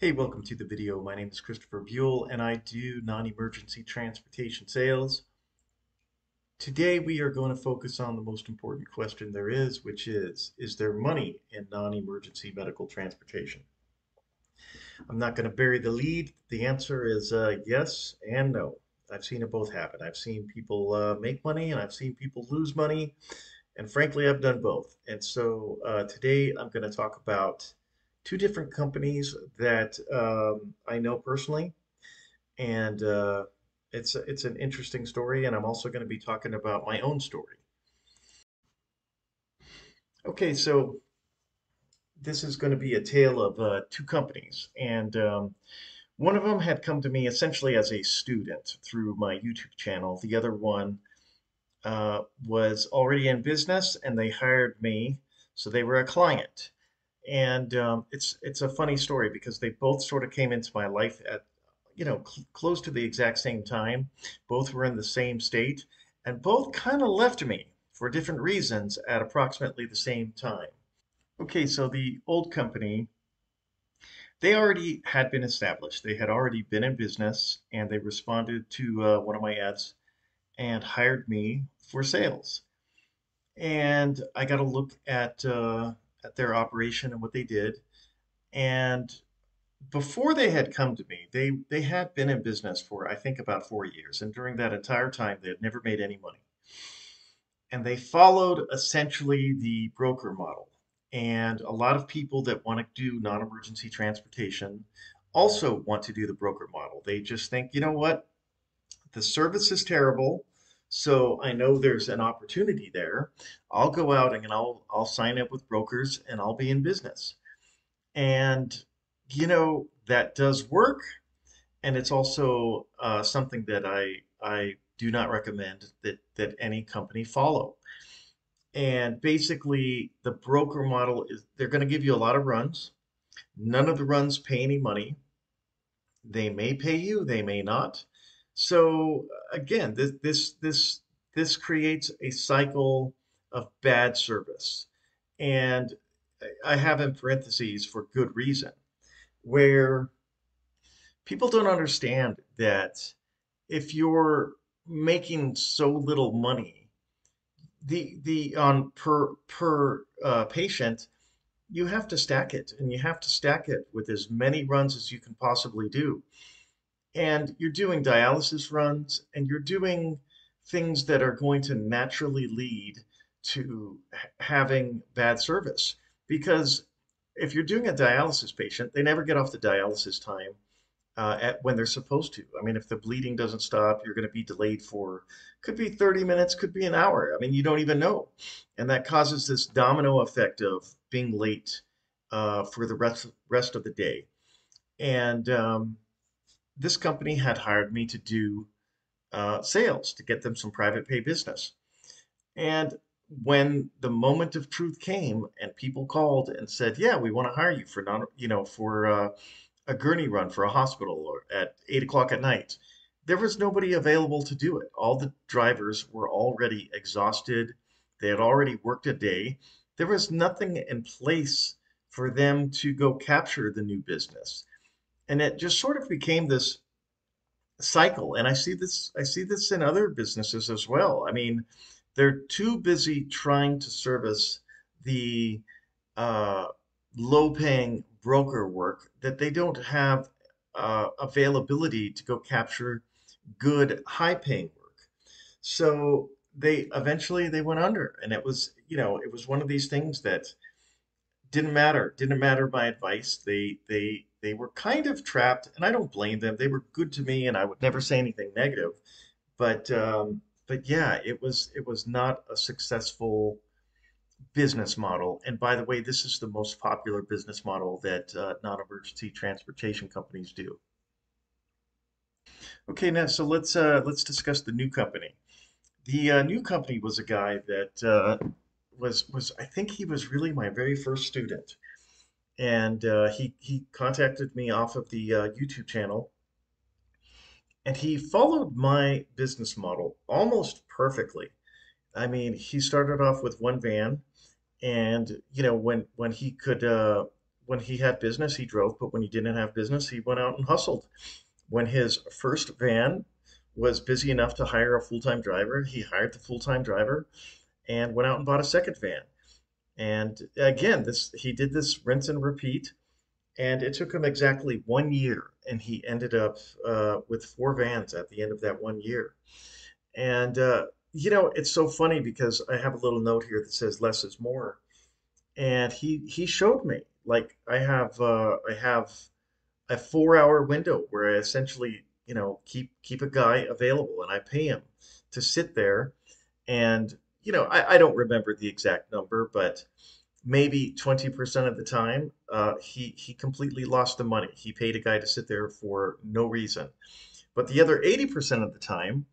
Hey, welcome to the video. My name is Christopher Buell and I do non-emergency transportation sales. Today we are going to focus on the most important question there is, which is, is there money in non-emergency medical transportation? I'm not going to bury the lead. The answer is uh, yes and no. I've seen it both happen. I've seen people uh, make money and I've seen people lose money. And frankly, I've done both. And so uh, today I'm going to talk about two different companies that um, I know personally, and uh, it's it's an interesting story. And I'm also going to be talking about my own story. Okay, so this is going to be a tale of uh, two companies, and um, one of them had come to me essentially as a student through my YouTube channel. The other one uh, was already in business, and they hired me, so they were a client and um, it's it's a funny story because they both sort of came into my life at you know cl close to the exact same time. Both were in the same state, and both kind of left me for different reasons at approximately the same time. Okay, so the old company, they already had been established. They had already been in business, and they responded to uh, one of my ads and hired me for sales. And I got a look at uh, at their operation and what they did. And before they had come to me, they they had been in business for I think about four years, and during that entire time, they had never made any money. And they followed essentially the broker model. And a lot of people that want to do non-emergency transportation also want to do the broker model. They just think, you know what, the service is terrible. So I know there's an opportunity there. I'll go out and I'll I'll sign up with brokers and I'll be in business. And you know that does work, and it's also uh, something that I I do not recommend that that any company follow. And basically, the broker model is they're going to give you a lot of runs. None of the runs pay any money. They may pay you, they may not. So again, this this this this creates a cycle of bad service. And I have in parentheses for good reason, where people don't understand that if you're making so little money, the the on per per uh, patient, you have to stack it, and you have to stack it with as many runs as you can possibly do and you're doing dialysis runs and you're doing things that are going to naturally lead to having bad service. Because if you're doing a dialysis patient they never get off the dialysis time uh, at when they're supposed to. I mean if the bleeding doesn't stop you're going to be delayed for could be 30 minutes could be an hour. I mean you don't even know. And that causes this domino effect of being late uh, for the rest rest of the day. And um, this company had hired me to do uh, sales to get them some private pay business. And when the moment of truth came and people called and said, "Yeah, we want to hire you for non, you know, for uh, a gurney run for a hospital or at eight o'clock at night," there was nobody available to do it. All the drivers were already exhausted. They had already worked a day. There was nothing in place for them to go capture the new business and it just sort of became this cycle and i see this i see this in other businesses as well. I mean they're too busy trying to service the uh, low paying broker work that they don't have uh, availability to go capture good high paying work. So they eventually they went under and it was you know it was one of these things that didn't matter didn't matter my advice. They they they were kind of trapped, and I don't blame them. They were good to me, and I would never say anything negative. But um, but yeah, it was it was not a successful business model. And by the way, this is the most popular business model that uh, non-emergency transportation companies do. Okay, now so let's uh, let's discuss the new company. The uh, new company was a guy that uh, was was I think he was really my very first student and uh, he he contacted me off of the uh, YouTube channel, and he followed my business model almost perfectly. I mean, he started off with one van, and you know when when he could uh, when he had business, he drove, but when he didn't have business, he went out and hustled. When his first van was busy enough to hire a full-time driver, he hired the full-time driver and went out and bought a second van. And again, this he did this rinse and repeat, and it took him exactly one year, and he ended up uh, with four vans at the end of that one year. And uh, you know, it's so funny because I have a little note here that says less is more, and he he showed me like I have uh, I have a four hour window where I essentially you know keep keep a guy available and I pay him to sit there and you know I, I don't remember the exact number but maybe 20% of the time uh, he he completely lost the money. He paid a guy to sit there for no reason. But the other 80% of the time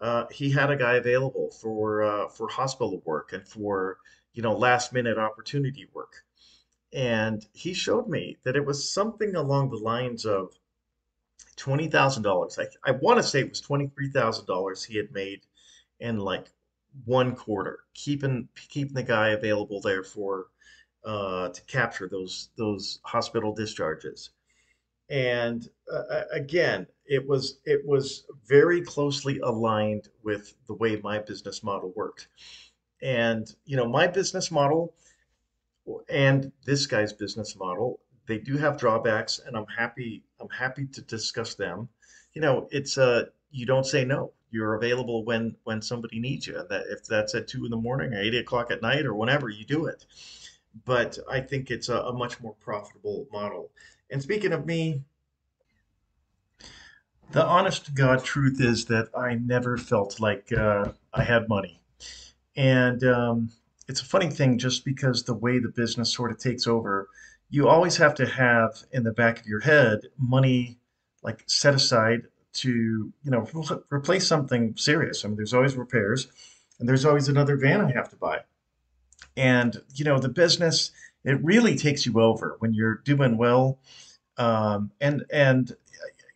uh, he had a guy available for uh, for hospital work and for you know last minute opportunity work. And he showed me that it was something along the lines of twenty thousand dollars. I I want to say it was twenty three thousand dollars he had made in like one quarter, keeping keeping the guy available there for uh, to capture those those hospital discharges. And uh, again, it was it was very closely aligned with the way my business model worked. And you know, my business model and this guy's business model, they do have drawbacks, and I'm happy I'm happy to discuss them. You know, it's uh you don't say no. You're available when when somebody needs you. That if that's at two in the morning or eight o'clock at night or whenever, you do it. But I think it's a, a much more profitable model. And speaking of me, the honest to God truth is that I never felt like uh, I had money. And um, it's a funny thing just because the way the business sort of takes over, you always have to have in the back of your head money like set aside to, you know, replace something serious. I mean, there's always repairs and there's always another van I have to buy. And, you know, the business, it really takes you over when you're doing well. Um, and, and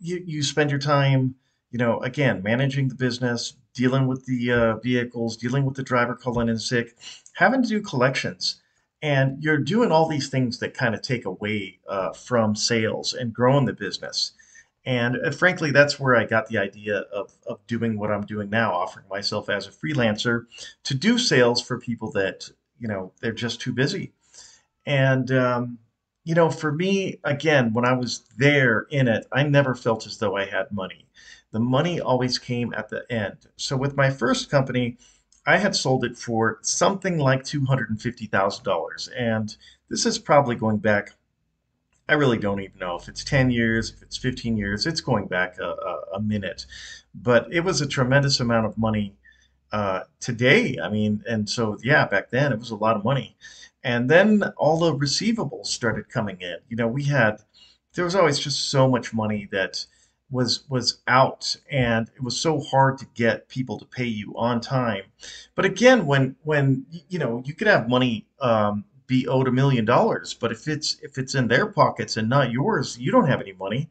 you, you spend your time, you know, again, managing the business, dealing with the uh, vehicles, dealing with the driver calling in sick, having to do collections. And you're doing all these things that kind of take away uh, from sales and growing the business. And uh, frankly, that's where I got the idea of, of doing what I'm doing now, offering myself as a freelancer to do sales for people that, you know, they're just too busy. And, um, you know, for me, again, when I was there in it, I never felt as though I had money. The money always came at the end. So with my first company, I had sold it for something like $250,000. And this is probably going back, I really don't even know if it's 10 years, if it's 15 years, it's going back a, a, a minute. But it was a tremendous amount of money uh, today. I mean, and so, yeah, back then it was a lot of money. And then all the receivables started coming in. You know, we had, there was always just so much money that was was out and it was so hard to get people to pay you on time but again when when you know you could have money um, be owed a million dollars but if it's if it's in their pockets and not yours you don't have any money.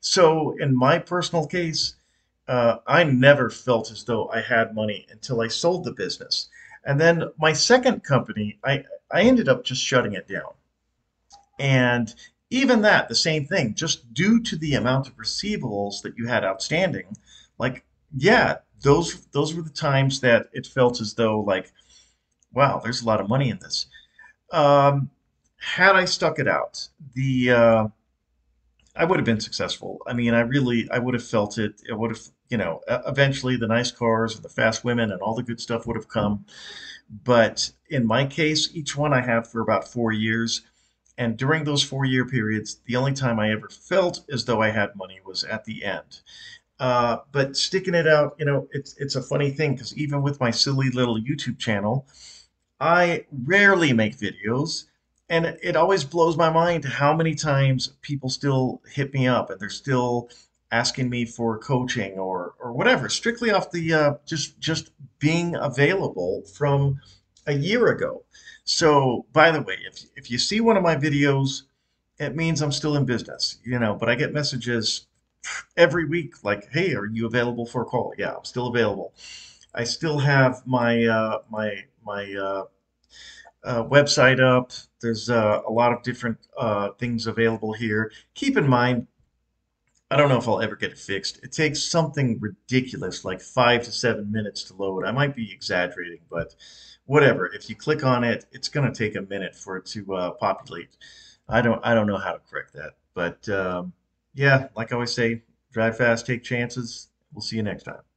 So in my personal case uh, i never felt as though i had money until i sold the business. And then my second company i i ended up just shutting it down. And even that, the same thing, just due to the amount of receivables that you had outstanding, like, yeah, those those were the times that it felt as though like, wow, there's a lot of money in this. Um, had I stuck it out, the uh, I would have been successful. I mean, I really, I would have felt it. It would have, you know, eventually the nice cars and the fast women and all the good stuff would have come. But in my case, each one I had for about four years and during those four year periods, the only time I ever felt as though I had money was at the end. Uh, but sticking it out, you know, it's it's a funny thing because even with my silly little YouTube channel, I rarely make videos, and it, always blows my mind how many times people still hit me up and they're still asking me for coaching or or whatever, strictly off the uh, just just being available from a year ago. So, by the way, if if you see one of my videos, it means I'm still in business, you know, but I get messages every week like, "Hey, are you available for a call?" Yeah, I'm still available. I still have my uh, my my uh, uh, website up. There's uh, a lot of different things available here. Keep in mind, I don't know if I'll ever get it fixed. It takes something ridiculous, like five to seven minutes to load. I might be exaggerating, but whatever. If you click on it, it's going to take a minute for it to uh, populate. I don't I don't know how to correct that, but um, yeah, like I always say, drive fast, take chances. We'll see you next time.